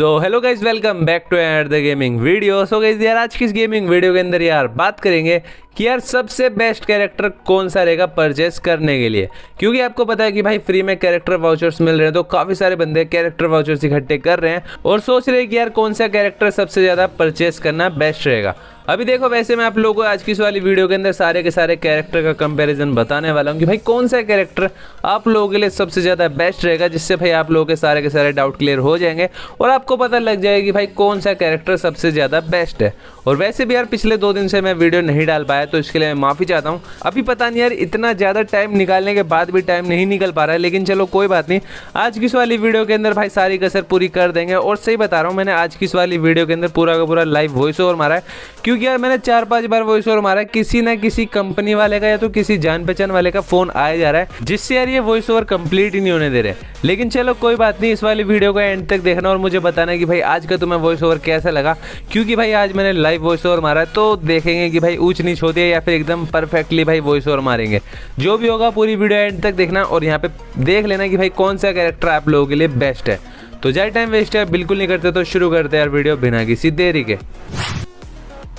So hello guys welcome back to and the gaming video so guys यार, आज किस gaming video के अंदर यार बात करेंगे? कि यार सबसे बेस्ट कैरेक्टर कौन सा रहेगा परचेस करने के लिए? क्योंकि आपको पता है कि भाई फ्री में कैरेक्टर वाउचर्स मिल रहे हैं तो काफ़ी सारे बंदे कैरेक्टर वाउचर्स इकट्ठे कर रहे हैं और सोच रहे हैं कि यार कौन सा कैरेक्टर सबसे ज़्यादा परचेस करना बेस्ट रहेगा। अभी देखो, वैसे मैं आप लोगों को आज की इस वाली वीडियो के अंदर सारे के सारे कैरेक्टर का कंपैरिजन बताने वाला हूँ कि भाई कौन सा कैरेक्टर आप लोगों के लिए सबसे ज़्यादा बेस्ट रहेगा, जिससे भाई आप लोगों के सारे के सारे डाउट क्लियर हो जाएँगे और आपको पता लग जाएगा कि भाई कौन सा कैरेक्टर सबसे ज़्यादा बेस्ट है। और वैसे भी यार पिछले दो दिन से मैं वीडियो नहीं डाल पाया तो इसके लिए मैं माफ़ी चाहता हूँ। अभी पता नहीं यार, इतना ज़्यादा टाइम निकालने के बाद भी टाइम नहीं निकल पा रहा है, लेकिन चलो कोई बात नहीं। आज की इस वाली वीडियो के अंदर भाई सारी कसर पूरी कर देंगे, और सही बता रहा हूँ, मैंने आज की इस वाली वीडियो के अंदर पूरा का पूरा लाइव वॉइस ओवर मारा है। क्योंकि यार मैंने चार पाँच बार वॉइस ओवर मारा है, किसी ना किसी कंपनी वाले का या तो किसी जान पहचान वाले का फ़ोन आया जा रहा है, जिससे यार ये वॉइस ओवर कंप्लीट ही नहीं होने दे रहे लेकिन चलो कोई बात नहीं, इस वाली वीडियो का एंड तक देखना और मुझे बताना कि भाई आज का तुम्हें वॉइस ओवर कैसा लगा। क्योंकि भाई आज मैंने लाइव वॉइस ओवर मारा है तो देखेंगे कि भाई ऊंच नीच होती है या फिर एकदम परफेक्टली भाई वॉइस ओवर मारेंगे। जो भी होगा पूरी वीडियो एंड तक देखना और यहाँ पे देख लेना कि भाई कौन सा कैरेक्टर आप लोगों के लिए बेस्ट है। तो जाए टाइम वेस्ट है, बिल्कुल नहीं करते तो शुरू करते यार वीडियो बिना किसी देरी के।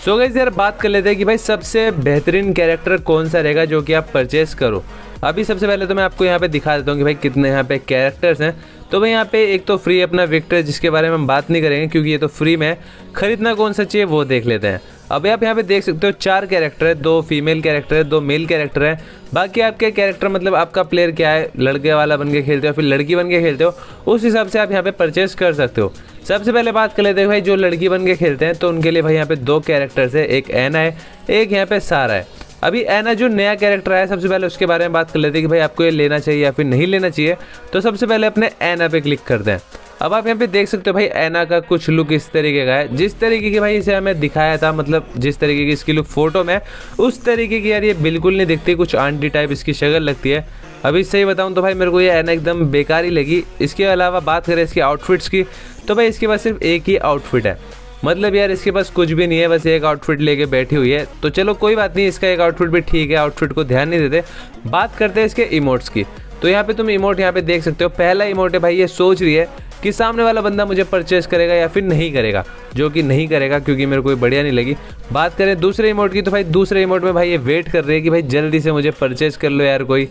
सो गई यार बात कर लेते हैं कि भाई सबसे बेहतरीन कैरेक्टर कौन सा रहेगा जो कि आप परचेस करो। अभी सबसे पहले तो मैं आपको यहाँ पे दिखा देता हूँ कि भाई कितने यहाँ पे कैरेक्टर्स हैं। तो भाई यहाँ पे एक तो फ्री अपना विक्टर जिसके बारे में हम बात नहीं करेंगे, क्योंकि ये तो फ्री में है खरीदना कौन सा चाहिए वो देख लेते हैं। अभी आप यहाँ पे देख सकते हो, चार कैरेक्टर है, दो फीमेल कैरेक्टर है, दो मेल कैरेक्टर है। बाकी आपके कैरेक्टर मतलब आपका प्लेयर क्या है, लड़के वाला बन के खेलते हो फिर लड़की बन के खेलते हो, उस हिसाब से आप यहाँ पे परचेस कर सकते हो। सबसे पहले बात कर लेते हैं भाई जो लड़की बन के खेलते हैं तो उनके लिए भाई यहाँ पे दो कैरेक्टर्स है, एक एना है, एक यहाँ पे सारा है। अभी एना जो नया कैरेक्टर आया, सबसे पहले उसके बारे में बात कर लेते हैं कि भाई आपको ये लेना चाहिए या फिर नहीं लेना चाहिए तो सबसे पहले अपने एना पे क्लिक करते हैं। अब आप यहाँ पे देख सकते हो भाई एना का कुछ लुक इस तरीके का है। जिस तरीके की भाई इसे हमें दिखाया था मतलब जिस तरीके की इसकी लुक फ़ोटो में, उस तरीके की यार ये बिल्कुल नहीं दिखती, कुछ आंटी टाइप इसकी शक्ल लगती है। अभी सही बताऊँ तो भाई मेरे को ये एना एकदम बेकार ही लगी। इसके अलावा बात करें इसकी आउटफिट्स की तो भाई इसके पास सिर्फ़ एक ही आउटफिट है। मतलब यार इसके पास कुछ भी नहीं है, बस एक आउटफिट लेके बैठी हुई है। तो चलो कोई बात नहीं, इसका एक आउटफिट भी ठीक है आउटफिट को ध्यान नहीं देते। बात करते हैं इसके इमोट्स की। तो यहाँ पे तुम इमोट यहाँ पे देख सकते हो। पहला इमोट है भाई, ये सोच रही है कि सामने वाला बंदा मुझे परचेस करेगा या फिर नहीं करेगा, जो कि नहीं करेगा क्योंकि मेरे को बढ़िया नहीं लगी। बात करें दूसरे इमोट की तो भाई दूसरे इमोट में भाई ये वेट कर रहे हैं कि भाई जल्दी से मुझे परचेस कर लो यार कोई।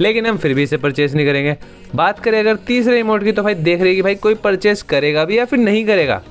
लेकिन हम फिर भी इसे परचेस नहीं करेंगे। बात करें अगर तीसरे इमोट की तो भाई देख रहे है कि भाई कोई परचेस करेगा भी या फिर नहीं करेगा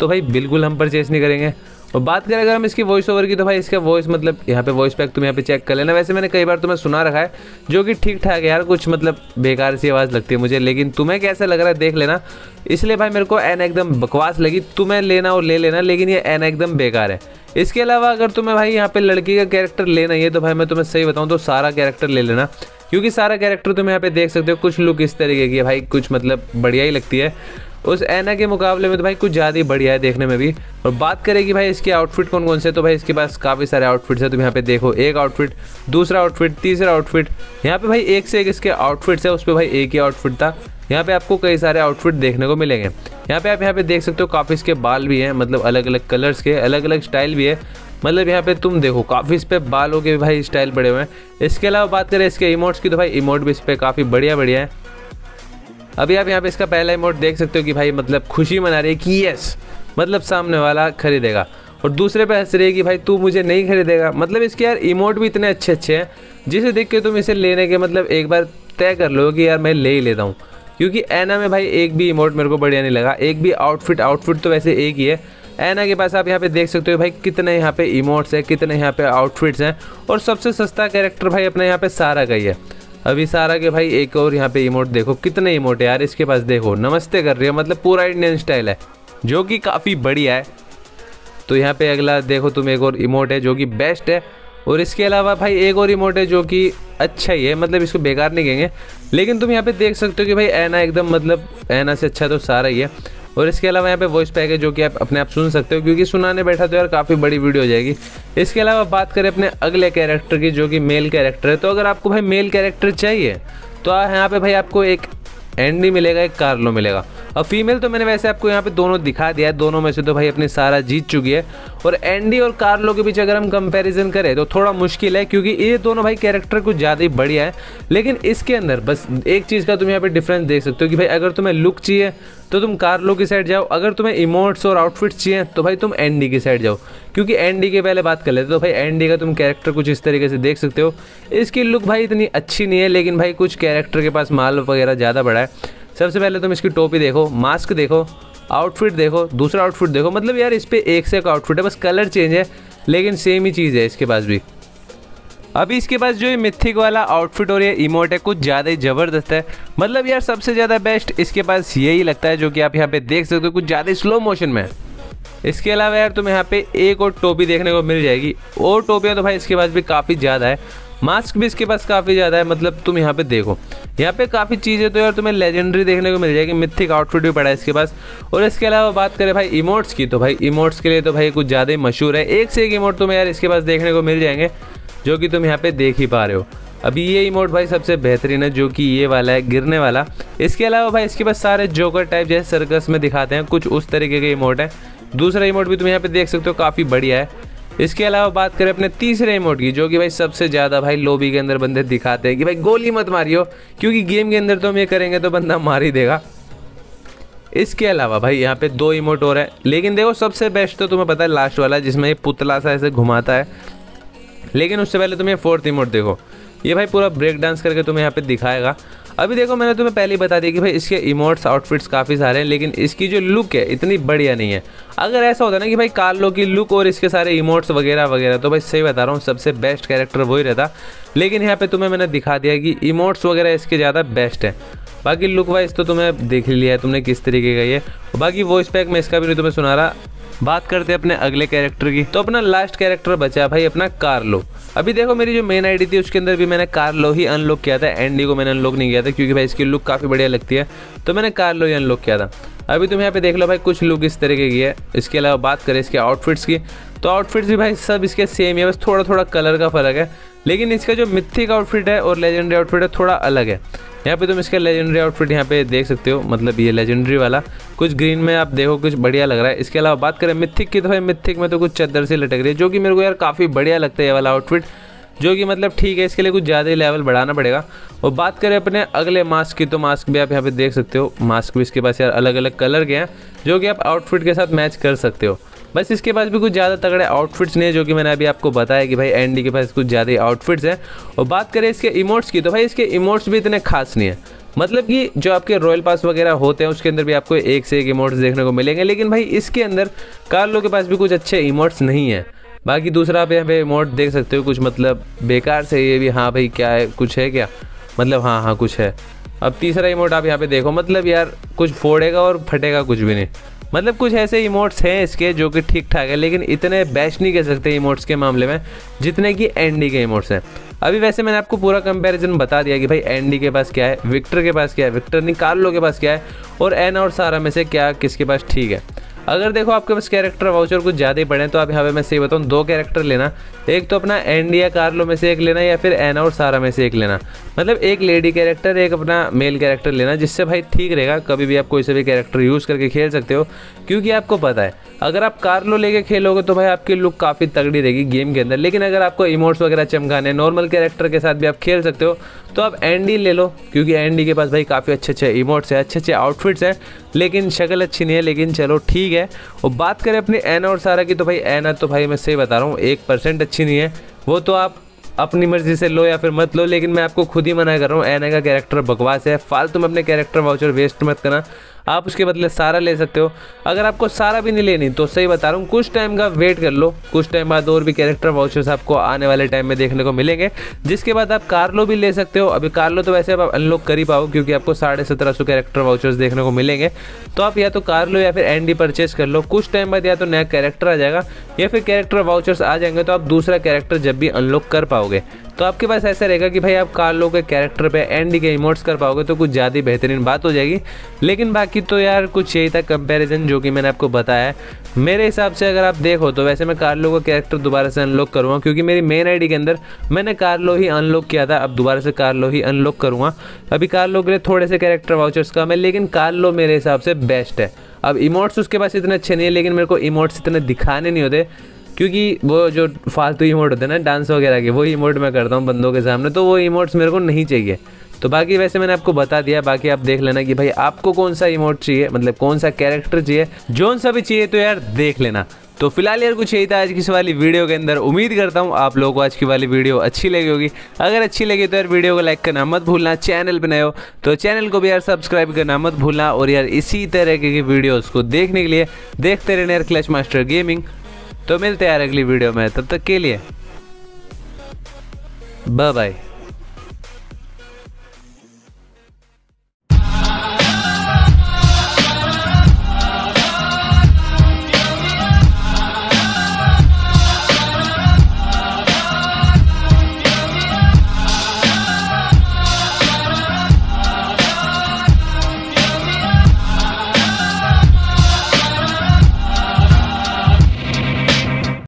तो भाई बिल्कुल हम परचेस नहीं करेंगे। और बात करें अगर हम इसकी वॉइस ओवर की तो भाई इसका वॉइस मतलब यहाँ पे वॉइस पैक तुम यहाँ पे चेक कर लेना। वैसे मैंने कई बार तुम्हें सुना रखा है, जो कि ठीक ठाक है यार, कुछ मतलब बेकार सी आवाज़ लगती है मुझे, लेकिन तुम्हें कैसा लग रहा है देख लेना। इसलिए भाई मेरे को एन एकदम बकवास लगी, तुम्हें लेना और ले लेना, लेकिन ये एन एकदम बेकार है। इसके अलावा अगर तुम्हें भाई यहाँ पे लड़की का कैरेक्टर लेना ही है तो भाई मैं तुम्हें सही बताऊँ तो सारा कैरेक्टर ले लेना। क्योंकि सारा कैरेक्टर तुम यहाँ पे देख सकते हो, कुछ लुक इस तरीके की है भाई, कुछ मतलब बढ़िया ही लगती है। उस एना के मुकाबले में तो भाई कुछ ज़्यादा ही बढ़िया है देखने में भी। और बात करें कि भाई इसके आउटफिट कौन कौन से तो भाई इसके पास काफ़ी सारे आउटफिट्स है। तुम यहाँ पे देखो, एक आउटफिट, दूसरा आउटफिट, तीसरा आउटफिट। यहाँ पे भाई एक से एक इसके आउटफिट्स है, उस पर भाई एक ही आउटफिट था। यहाँ पे आपको कई सारे आउटफिट देखने को मिलेंगे। यहाँ पे आप यहाँ पे देख सकते हो काफ़ी इसके बाल भी हैं मतलब अलग अलग कलर्स के अलग अलग स्टाइल भी है। मतलब यहाँ पे तुम देखो, काफ़ी इस पर बालों के भी भाई स्टाइल बड़े हुए हैं। इसके अलावा बात करें इसके इमोट्स की तो भाई इमोट भी इस पर काफ़ी बढ़िया बढ़िया है। अभी आप यहाँ पे इसका पहला इमोट देख सकते हो कि भाई मतलब खुशी मना रही है कि यस मतलब सामने वाला खरीदेगा। और दूसरे पे हंस रही है कि भाई तू मुझे नहीं खरीदेगा। मतलब इसके यार इमोट भी इतने अच्छे अच्छे हैं, जिसे देख के तुम इसे लेने के मतलब एक बार तय कर लो कि यार मैं ले ही लेता हूँ। क्योंकि ऐना में भाई एक भी इमोट मेरे को बढ़िया नहीं लगा। एक भी आउटफिट आउटफिट तो वैसे एक ही है। ऐना के पास आप यहाँ पे देख सकते हो भाई कितने यहाँ पे इमोट्स हैं, कितने यहाँ पे आउटफिट्स हैं। और सबसे सस्ता कैरेक्टर भाई अपने यहाँ पे सारा का ही है। अभी सारा के भाई एक और यहाँ पे इमोट देखो। कितने इमोट है यार, इसके पास देखो। नमस्ते कर रही है मतलब पूरा इंडियन स्टाइल है, जो कि काफ़ी बढ़िया है। तो यहाँ पे अगला देखो, तुम एक और इमोट है, जो कि बेस्ट है। और इसके अलावा भाई एक और इमोट है, जो कि अच्छा ही है मतलब इसको बेकार नहीं कहेंगे। लेकिन तुम यहाँ पे देख सकते हो कि भाई ऐना एकदम मतलब ऐना से अच्छा तो सारा ही है। और इसके अलावा यहाँ पे वॉइस पैक है जो कि आप अपने आप सुन सकते हो, क्योंकि सुनाने बैठा तो यार काफ़ी बड़ी वीडियो हो जाएगी। इसके अलावा बात करें अपने अगले कैरेक्टर की, जो कि मेल कैरेक्टर है। तो अगर आपको भाई मेल कैरेक्टर चाहिए तो यहाँ पे भाई आपको एक एंडी मिलेगा, एक कार्लो मिलेगा। और फीमेल तो मैंने वैसे आपको यहाँ पे दोनों दिखा दिया है। दोनों में से तो भाई अपनी सारा जीत चुकी है। और एंडी और कार्लो के बीच अगर हम कंपैरिजन करें तो थोड़ा मुश्किल है, क्योंकि ये दोनों भाई कैरेक्टर कुछ ज़्यादा ही बढ़िया है। लेकिन इसके अंदर बस एक चीज़ का तुम यहाँ पे डिफरेंस देख सकते हो कि भाई अगर तुम्हें लुक चाहिए तो तुम कार्लो की साइड जाओ। अगर तुम्हें इमोट्स और आउटफिट्स चाहिए तो भाई तुम एनडी की साइड जाओ। क्योंकि एनडी के पहले बात कर लेते तो भाई एनडी का तुम कैरेक्टर कुछ इस तरीके से देख सकते हो। इसकी लुक भाई इतनी अच्छी नहीं है, लेकिन भाई कुछ कैरेक्टर के पास माल वगैरह ज़्यादा बड़ा है। सबसे पहले तुम इसकी टोपी देखो मास्क देखो आउटफिट देखो, दूसरा आउटफिट देखो। मतलब यार इस पर एक से एक आउटफिट है, बस कलर चेंज है, लेकिन सेम ही चीज़ है इसके पास भी। अभी इसके पास जो ये मिथिक वाला आउटफिट और ये इमोट है, कुछ ज़्यादा ही ज़बरदस्त है। मतलब यार सबसे ज़्यादा बेस्ट इसके पास यही लगता है, जो कि आप यहाँ पे देख सकते हो, कुछ ज़्यादा स्लो मोशन में। इसके अलावा यार तुम्हें यहाँ पे एक और टोपी देखने को मिल जाएगी। और टोपियाँ तो भाई इसके पास भी काफ़ी ज़्यादा है। मास्क भी इसके पास काफ़ी ज़्यादा है मतलब तुम यहाँ पे देखो। यहाँ पे काफ़ी चीज़ें तो यार तुम्हें लेजेंडरी देखने को मिल जाएगी मिथिक आउटफिट भी पड़ा है इसके पास। और इसके अलावा बात करें भाई इमोट्स की तो भाई इमोट्स के लिए तो भाई कुछ ज़्यादा ही मशहूर है। एक से एक इमोट तुम्हें यार इसके पास देखने को मिल जाएँगे, जो कि तुम यहाँ पे देख ही पा रहे हो। अभी ये इमोट भाई सबसे बेहतरीन है, जो कि ये वाला है, गिरने वाला। इसके अलावा भाई इसके पास सारे जोकर टाइप जैसे सर्कस में दिखाते हैं, कुछ उस तरीके के इमोट है। दूसरा इमोट भी तुम यहाँ पे देख सकते हो, काफ़ी बढ़िया है। इसके अलावा बात करें अपने तीसरे इमोट की, जो कि भाई सबसे ज़्यादा भाई लोबी के अंदर बंदे दिखाते हैं कि भाई गोली मत मारियो, क्योंकि गेम के अंदर तो हम ये करेंगे तो बंदा मार ही देगा। इसके अलावा भाई यहाँ पे दो इमोट और है, लेकिन देखो सबसे बेस्ट तो तुम्हें पता है लास्ट वाला, जिसमें ये पुतला सा ऐसे घुमाता है। लेकिन उससे पहले तुम ये फोर्थ इमोट देखो। ये भाई पूरा ब्रेक डांस करके तुम्हें यहाँ पे दिखाएगा। अभी देखो, मैंने तुम्हें पहले ही बता दिया कि भाई इसके इमोट्स आउटफिट्स काफ़ी सारे हैं, लेकिन इसकी जो लुक है, इतनी बढ़िया नहीं है। अगर ऐसा होता ना कि भाई कार्लो की लुक और इसके सारे इमोट्स वगैरह वगैरह तो भाई सही बता रहा हूँ, सबसे बेस्ट कैरेक्टर वही रहता। लेकिन यहाँ पर तुम्हें मैंने दिखा दिया कि इमोट्स वगैरह इसके ज़्यादा बेस्ट है। बाकी लुक वाइज तो तुम्हें देख लिया है, तुमने किस तरीके का ये। बाकी वॉइस पैक में इसका भी नहीं तुम्हें सुना रहा। बात करते अपने अगले कैरेक्टर की। तो अपना लास्ट कैरेक्टर बचा। भाई, अपना कार्लो अभी देखो मेरी जो मेन आईडी थी, उसके अंदर भी मैंने कार्लो ही अनलॉक किया था। एनडी को मैंने अनलॉक नहीं किया था, क्योंकि भाई इसकी लुक काफ़ी बढ़िया लगती है। तो मैंने कार्लो ही अनलॉक किया था। अभी तुम यहाँ पे देख लो भाई, कुछ लुक इस तरीके की है। इसके अलावा बात करें इसके आउटफिट्स की तो आउटफिट्स भी भाई सब इसके सेम है बस थोड़ा थोड़ा कलर का फ़र्क है। लेकिन इसका जो मिथिक आउटफिट है और लेजेंडरी आउटफिट है, थोड़ा अलग है। यहाँ पे तुम इसका लेजेंडरी आउटफिट यहाँ पे देख सकते हो मतलब ये लेजेंडरी वाला। कुछ ग्रीन में आप देखो, कुछ बढ़िया लग रहा है। इसके अलावा बात करें मिथिक की तो भाई मिथिक में तो कुछ चद्दर से लटक रही है, जो कि मेरे को यार काफ़ी बढ़िया लगता है ये वाला आउटफिट जो कि मतलब ठीक है, इसके लिए कुछ ज़्यादा ही लेवल बढ़ाना पड़ेगा। और बात करें अपने अगले मास्क की तो मास्क भी आप यहाँ पे देख सकते हो। मास्क भी इसके पास यार अलग अलग कलर के हैं, जो कि आप आउटफिट के साथ मैच कर सकते हो। बस इसके पास भी कुछ ज़्यादा तगड़े आउटफिट्स नहीं है, जो कि मैंने अभी आपको बताया कि भाई एनडी के पास कुछ ज़्यादा आउटफिट्स हैं। और बात करें इसके इमोट्स की तो भाई इसके इमोट्स भी इतने खास नहीं है। मतलब कि जो आपके रॉयल पास वगैरह होते हैं, उसके अंदर भी आपको एक से एक इमोट्स देखने को मिलेंगे। लेकिन भाई इसके अंदर कार्लो के पास भी कुछ अच्छे इमोट्स नहीं है। बाकी दूसरा आप यहाँ पे इमोट देख सकते हो, कुछ मतलब बेकार से ये भी हाँ भाई क्या है, कुछ है क्या? मतलब हाँ हाँ कुछ है। अब तीसरा इमोट आप यहाँ पे देखो मतलब यार कुछ फोड़ेगा और फटेगा कुछ भी नहीं। मतलब कुछ ऐसे इमोट्स हैं इसके जो कि ठीक ठाक है, लेकिन इतने बेस्ट नहीं कह सकते इमोट्स के मामले में, जितने कि एनडी के इमोट्स हैं। अभी वैसे मैंने आपको पूरा कंपैरिजन बता दिया कि भाई एनडी के पास क्या है विक्टर के पास क्या है विक्टर निकाल के पास क्या है, और एन और सारा में से क्या किसके पास ठीक है। अगर देखो आपके पास कैरेक्टर वाउचर कुछ ज़्यादा ही पड़े तो आप यहाँ पे मैं सही बताऊँ, दो कैरेक्टर लेना। एक तो अपना एंडिया कार्लो में से एक लेना, या फिर एना और सारा में से एक लेना। मतलब एक लेडी कैरेक्टर एक अपना मेल कैरेक्टर लेना, जिससे भाई ठीक रहेगा, कभी भी आप कोई से भी कैरेक्टर यूज़ करके खेल सकते हो। क्योंकि आपको पता है, अगर आप कार्लो लेके खेलोगे तो भाई आपकी लुक काफ़ी तगड़ी रहेगी गेम के अंदर। लेकिन अगर आपको इमोट्स वगैरह चमकाने नॉर्मल कैरेक्टर के साथ भी आप खेल सकते हो तो आप एंडी ले लो, क्योंकि एंडी के पास भाई काफ़ी अच्छे अच्छे इमोट्स हैं अच्छे अच्छे आउटफिट्स हैं, लेकिन शक्ल अच्छी नहीं है, लेकिन चलो ठीक है। और बात करें अपनी एना और सारा की तो भाई एना तो भाई मैं सही बता रहा हूँ, एक परसेंट अच्छी नहीं है। वो तो आप अपनी मर्ज़ी से लो या फिर मत लो, लेकिन मैं आपको खुद ही मना कर रहा हूँ एना का कैरेक्टर बकवास है, फालतू में अपने कैरेक्टर वाउचर वेस्ट मत करना। आप उसके बदले सारा ले सकते हो। अगर आपको सारा भी नहीं लेनी तो सही बता रहा हूँ, कुछ टाइम का वेट कर लो। कुछ टाइम बाद और भी कैरेक्टर वाउचर्स आपको आने वाले टाइम में देखने को मिलेंगे, जिसके बाद आप कार्लो भी ले सकते हो। अभी कार्लो तो वैसे आप अनलॉक कर ही पाओ क्योंकि आपको साढ़े सत्रह सौ कैरेक्टर वाउचर्स देखने को मिलेंगे। तो आप या तो कार या फिर एनडी परचेज कर लो। कुछ टाइम बाद या तो नया कैरेक्टर आ जाएगा, या फिर कैरेक्टर वाउचर्स आ जाएँगे तो आप दूसरा कैरेक्टर जब भी अनलॉक कर पाओगे। तो आपके पास ऐसा रहेगा कि भाई आप कार्लो के कैरेक्टर पे एंड के इमोट्स कर पाओगे तो कुछ ज़्यादा बेहतरीन बात हो जाएगी। लेकिन बाकी तो यार कुछ यही था कंपैरिजन जो कि मैंने आपको बताया। मेरे हिसाब से अगर आप देखो तो वैसे मैं कार्लो का कैरेक्टर दोबारा से अनलॉक करूँगा, क्योंकि मेरी मेन आईडी के अंदर मैंने कार्लो ही अनलॉक किया था, अब दोबारा से कार्लो ही अनलॉक करूँगा। अभी कार्लो के लिए थोड़े से कैरेक्टर वाउचर्स कम है लेकिन कार्लो मेरे हिसाब से बेस्ट है। अब इमोट्स उसके पास इतने अच्छे नहीं है, लेकिन मेरे को इमोट्स इतने दिखाने नहीं होते। क्योंकि वो जो फालतू इमोट होते हैं ना डांस वगैरह के, वो इमोट मैं करता हूँ बंदों के सामने तो वो इमोट्स मेरे को नहीं चाहिए। तो बाकी वैसे मैंने आपको बता दिया, बाकी आप देख लेना कि भाई आपको कौन सा इमोट चाहिए मतलब कौन सा कैरेक्टर चाहिए जोन सा भी चाहिए तो यार देख लेना। तो फ़िलहाल यार कुछ यही था आज की इस वाली वीडियो के अंदर। उम्मीद करता हूँ आप लोगों को आज की वाली वीडियो अच्छी लगी होगी। अगर अच्छी लगी तो यार वीडियो को लाइक करना मत भूलना चैनल पर नए हो तो चैनल को भी यार सब्सक्राइब करना मत भूलना। और यार इसी तरह की वीडियोज़ को देखने के लिए देखते रहने यार क्लच मास्टर गेमिंग तो मिलते हैं यार अगली वीडियो में तब तक के लिए। Bye bye